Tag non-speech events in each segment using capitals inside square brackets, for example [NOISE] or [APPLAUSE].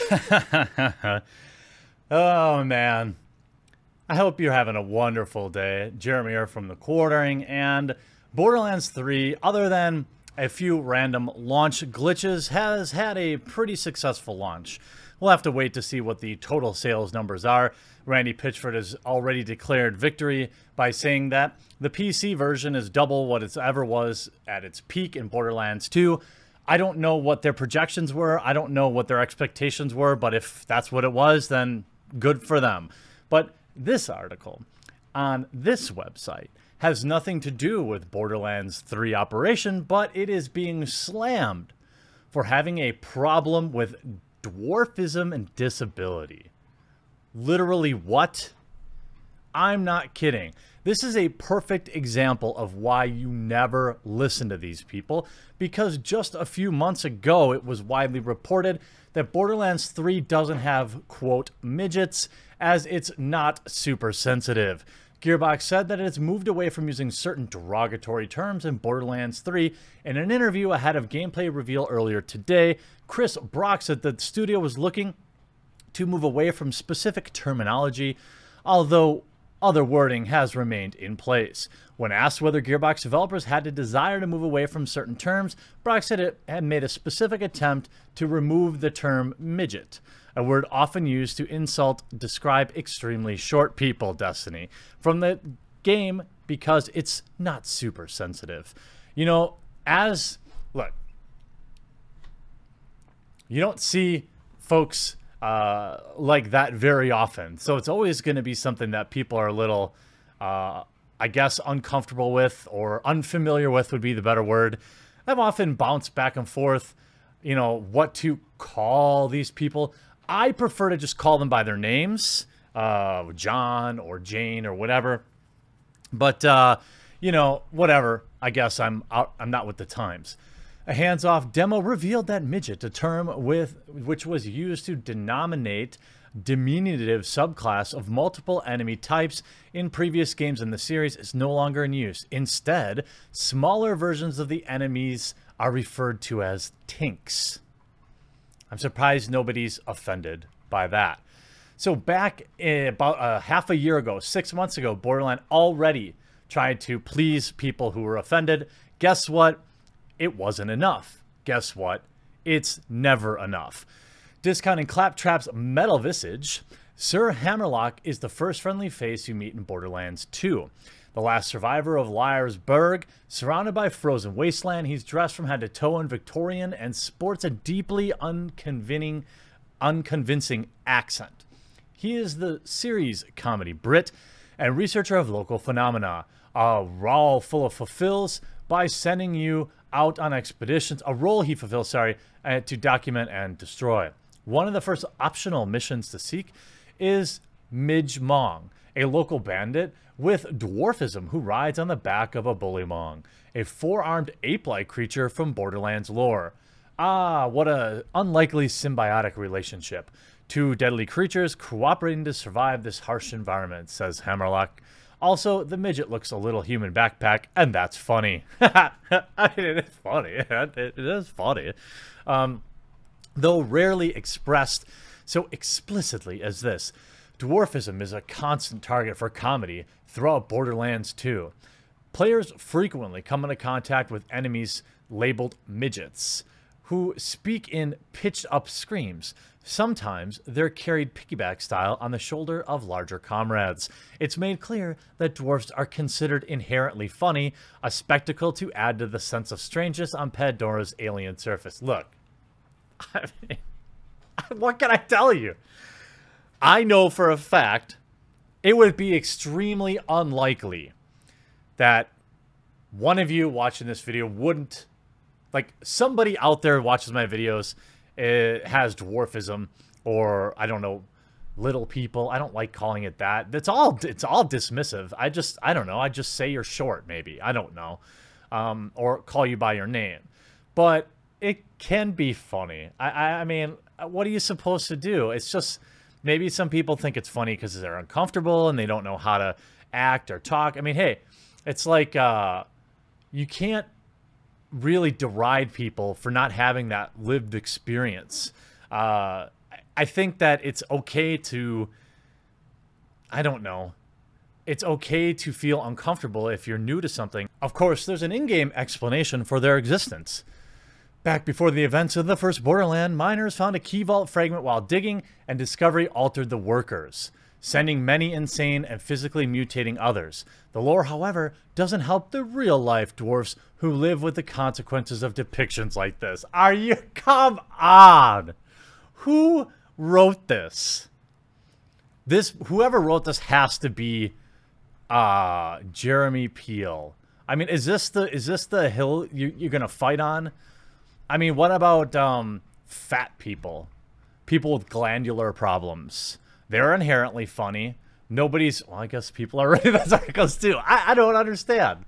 [LAUGHS] oh, man. I hope you're having a wonderful day. Jeremy here from the quartering and Borderlands 3, other than a few random launch glitches, has had a pretty successful launch. We'll have to wait to see what the total sales numbers are. Randy Pitchford has already declared victory by saying that the PC version is double what it ever was at its peak in Borderlands 2. I don't know what their projections were. I don't know what their expectations were, but if that's what it was, then good for them. But this article on this website has nothing to do with Borderlands 3 operation, but it is being slammed for having a problem with dwarfism and disability. Literally, what? I'm not kidding. This is a perfect example of why you never listen to these people because just a few months ago it was widely reported that Borderlands 3 doesn't have, quote, midgets as it's not super sensitive. Gearbox said that it has moved away from using certain derogatory terms in Borderlands 3. In an interview ahead of gameplay reveal earlier today, Chris Brock said that the studio was looking to move away from specific terminology, although other wording has remained in place. When asked whether Gearbox developers had a desire to move away from certain terms, Brock said it had made a specific attempt to remove the term midget, a word often used to insult, describe extremely short people, Destiny, from the game because it's not super sensitive. You know, as, look, you don't see folks uh, like that very often. So it's always going to be something that people are a little, uh, I guess, uncomfortable with or unfamiliar with would be the better word. I've often bounced back and forth, you know, what to call these people. I prefer to just call them by their names, uh, John or Jane or whatever. But uh, you know, whatever. I guess I'm out, I'm not with the times. A hands-off demo revealed that midget, a term with which was used to denominate diminutive subclass of multiple enemy types in previous games in the series is no longer in use. Instead, smaller versions of the enemies are referred to as tinks. I'm surprised nobody's offended by that. So back about uh, half a year ago, six months ago, Borderland already tried to please people who were offended. Guess what? It wasn't enough. Guess what? It's never enough. Discounting Claptrap's metal visage, Sir Hammerlock is the first friendly face you meet in Borderlands 2. The last survivor of Liar's Berg, surrounded by frozen wasteland, he's dressed from head to toe in Victorian and sports a deeply unconvincing, unconvincing accent. He is the series comedy Brit and researcher of local phenomena, a role full of fulfills by sending you out on expeditions, a role he fulfills, sorry, uh, to document and destroy. One of the first optional missions to seek is Midgemong, a local bandit with dwarfism who rides on the back of a bullymong, a four-armed ape-like creature from Borderlands lore. Ah, what a unlikely symbiotic relationship. Two deadly creatures cooperating to survive this harsh environment, says Hammerlock. Also, the midget looks a little human backpack, and that's funny. [LAUGHS] I mean, it is funny. [LAUGHS] It is funny. Um, though rarely expressed so explicitly as this, dwarfism is a constant target for comedy throughout Borderlands 2. Players frequently come into contact with enemies labeled midgets, who speak in pitched up screams, Sometimes they're carried piggyback style on the shoulder of larger comrades. It's made clear that dwarfs are considered inherently funny, a spectacle to add to the sense of strangeness on Pandora's alien surface. Look, [LAUGHS] I mean, [LAUGHS] what can I tell you? I know for a fact it would be extremely unlikely that one of you watching this video wouldn't, like, somebody out there watches my videos it has dwarfism or I don't know little people. I don't like calling it that. It's all it's all dismissive. I just I don't know. I just say you're short maybe. I don't know. Um, or call you by your name. But it can be funny. I, I I mean, what are you supposed to do? It's just maybe some people think it's funny because they're uncomfortable and they don't know how to act or talk. I mean, hey, it's like uh, you can't really deride people for not having that lived experience. Uh, I think that it's okay to, I don't know, it's okay to feel uncomfortable if you're new to something. Of course, there's an in game explanation for their existence. Back before the events of the first Borderland, miners found a key vault fragment while digging, and discovery altered the workers, sending many insane and physically mutating others. The lore, however, doesn't help the real life dwarfs who live with the consequences of depictions like this. Are you? [LAUGHS] Come on! Who wrote this? This whoever wrote this has to be uh Jeremy Peel. I mean, is this the is this the hill you, you're gonna fight on? I mean, what about um, fat people? People with glandular problems. They're inherently funny. Nobody's, well, I guess people are [LAUGHS] really, that's goes too. I, I don't understand.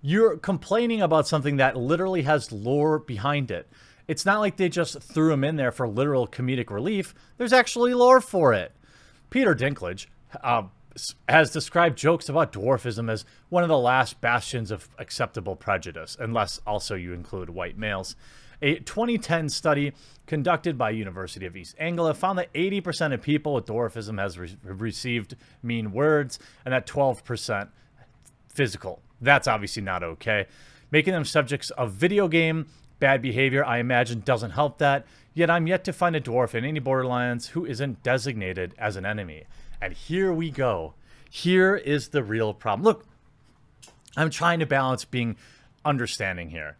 You're complaining about something that literally has lore behind it. It's not like they just threw him in there for literal comedic relief. There's actually lore for it. Peter Dinklage uh, has described jokes about dwarfism as one of the last bastions of acceptable prejudice, unless also you include white males. A 2010 study conducted by University of East Anglia found that 80% of people with dwarfism has re received mean words, and that 12% physical. That's obviously not okay. Making them subjects of video game bad behavior, I imagine, doesn't help that. Yet I'm yet to find a dwarf in any Borderlands who isn't designated as an enemy. And here we go. Here is the real problem. Look, I'm trying to balance being understanding here.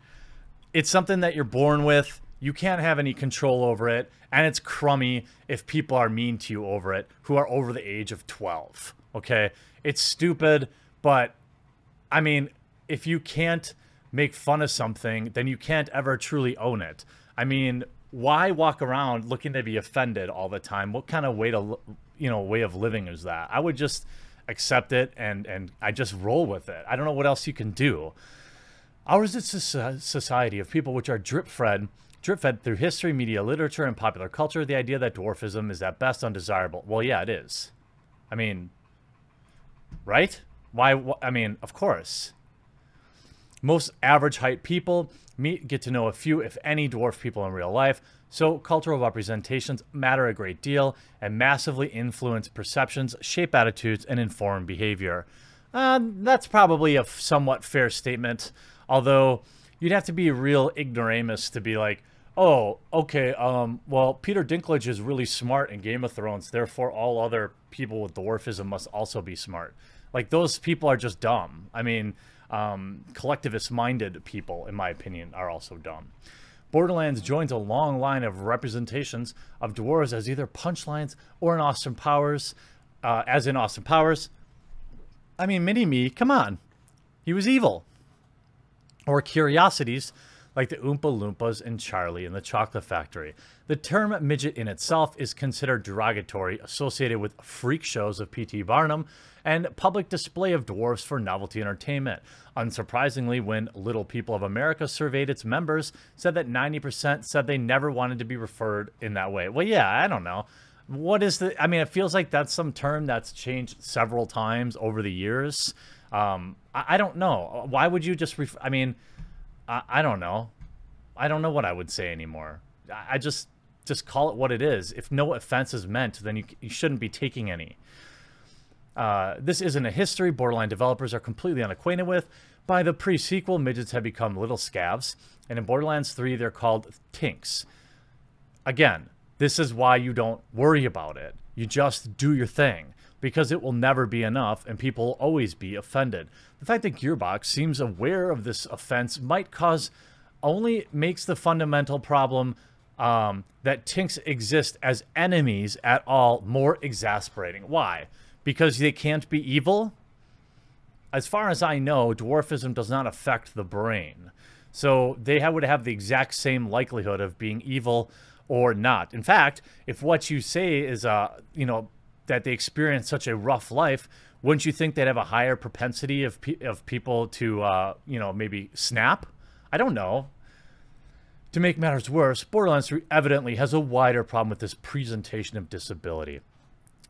It's something that you're born with. You can't have any control over it. And it's crummy if people are mean to you over it who are over the age of 12. Okay? It's stupid, but I mean, if you can't make fun of something, then you can't ever truly own it. I mean, why walk around looking to be offended all the time? What kind of way to, you know, way of living is that? I would just accept it and and I just roll with it. I don't know what else you can do. Ours is a society of people which are drip fed, drip fed through history, media, literature, and popular culture. The idea that dwarfism is at best undesirable. Well, yeah, it is. I mean, right? Why? I mean, of course. Most average height people meet get to know a few, if any, dwarf people in real life. So cultural representations matter a great deal and massively influence perceptions, shape attitudes, and inform behavior. Uh, that's probably a somewhat fair statement, although you'd have to be a real ignoramus to be like, oh, okay, um, well, Peter Dinklage is really smart in Game of Thrones, therefore all other people with dwarfism must also be smart. Like, those people are just dumb. I mean, um, collectivist-minded people, in my opinion, are also dumb. Borderlands joins a long line of representations of dwarves as either punchlines or in Austin Powers, uh, as in Austin Powers. I mean, Mini-Me, come on. He was evil. Or curiosities like the Oompa Loompas and Charlie in the Chocolate Factory. The term midget in itself is considered derogatory, associated with freak shows of P.T. Barnum and public display of dwarfs for novelty entertainment. Unsurprisingly, when Little People of America surveyed its members, said that 90% said they never wanted to be referred in that way. Well, yeah, I don't know. What is the? I mean, it feels like that's some term that's changed several times over the years. Um, I, I don't know. Why would you just? Ref- I mean, I, I don't know. I don't know what I would say anymore. I, I just just call it what it is. If no offense is meant, then you, you shouldn't be taking any. Uh, this isn't a history Borderline developers are completely unacquainted with. By the pre-sequel, midgets have become little scavs, and in Borderlands 3, they're called tinks. Again, this is why you don't worry about it. You just do your thing, because it will never be enough, and people will always be offended. The fact that Gearbox seems aware of this offense might cause only makes the fundamental problem um, that Tinks exist as enemies at all more exasperating. Why? Because they can't be evil? As far as I know, dwarfism does not affect the brain. So they would have the exact same likelihood of being evil or not. In fact, if what you say is, uh, you know, that they experience such a rough life, wouldn't you think they'd have a higher propensity of pe of people to, uh, you know, maybe snap? I don't know. To make matters worse, Borderlands 3 evidently has a wider problem with this presentation of disability.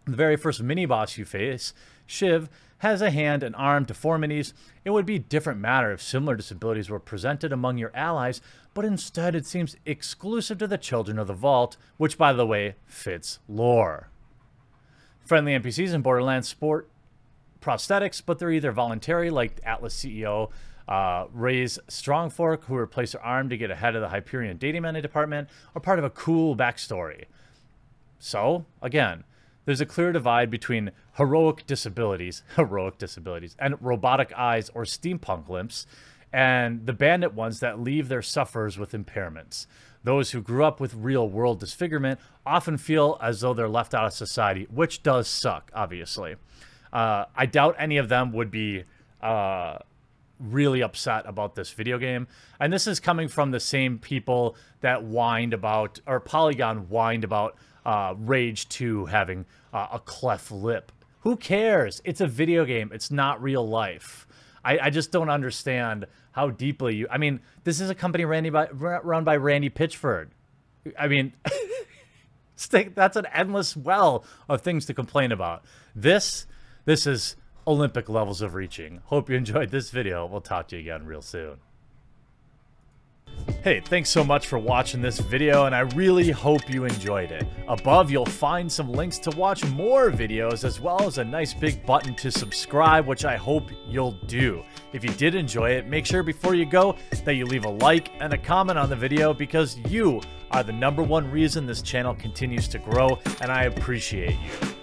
The very first mini boss you face, Shiv, has a hand and arm deformities. It would be a different matter if similar disabilities were presented among your allies, but instead it seems exclusive to the Children of the Vault, which, by the way, fits lore. Friendly NPCs in Borderlands sport prosthetics, but they're either voluntary, like Atlas CEO uh, Ray's Strongfork, who replaced her arm to get ahead of the Hyperion data mining department, or part of a cool backstory. So, again, there's a clear divide between heroic disabilities, [LAUGHS] heroic disabilities, and robotic eyes or steampunk limps, and the bandit ones that leave their sufferers with impairments. Those who grew up with real world disfigurement often feel as though they're left out of society, which does suck, obviously. Uh, I doubt any of them would be uh, really upset about this video game. And this is coming from the same people that whined about, or Polygon whined about uh, Rage 2 having uh, a cleft lip. Who cares? It's a video game. It's not real life. I, I just don't understand how deeply you. I mean, this is a company Randy by, run by Randy Pitchford. I mean, [LAUGHS] that's an endless well of things to complain about. This, this is Olympic levels of reaching. Hope you enjoyed this video. We'll talk to you again real soon. Hey, thanks so much for watching this video, and I really hope you enjoyed it. Above, you'll find some links to watch more videos, as well as a nice big button to subscribe, which I hope you'll do. If you did enjoy it, make sure before you go that you leave a like and a comment on the video, because you are the number one reason this channel continues to grow, and I appreciate you.